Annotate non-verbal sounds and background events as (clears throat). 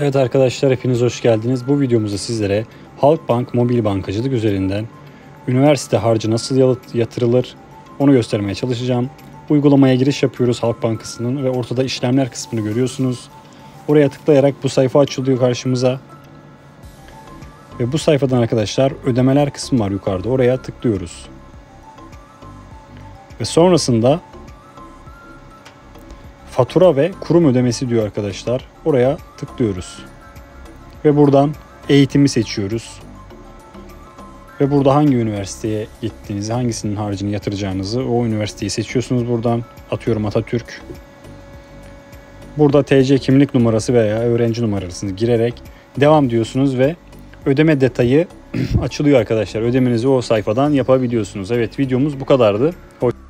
Evet arkadaşlar hepiniz hoş geldiniz. Bu videomuzda sizlere Halkbank mobil bankacılık üzerinden üniversite harcı nasıl yatırılır onu göstermeye çalışacağım. Uygulamaya giriş yapıyoruz Halk Bankası'nın ve ortada işlemler kısmını görüyorsunuz. Oraya tıklayarak bu sayfa açılıyor karşımıza. Ve bu sayfadan arkadaşlar ödemeler kısmı var yukarıda. Oraya tıklıyoruz. Ve sonrasında fatura ve kurum ödemesi diyor arkadaşlar. Oraya tıklıyoruz. Ve buradan eğitimi seçiyoruz. Ve burada hangi üniversiteye gittiğinizi, hangisinin harcını yatıracağınızı o üniversiteyi seçiyorsunuz buradan. Atıyorum Atatürk. Burada TC kimlik numarası veya öğrenci numarasını girerek devam diyorsunuz ve ödeme detayı (clears throat) açılıyor arkadaşlar. Ödemenizi o sayfadan yapabiliyorsunuz. Evet videomuz bu kadardı. Hoş-